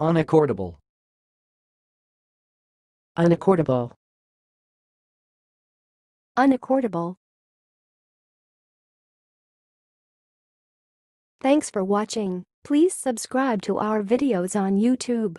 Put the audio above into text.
Unaccordable. unaccordable, unaccordable. Thanks for watching. Please subscribe to our videos on YouTube.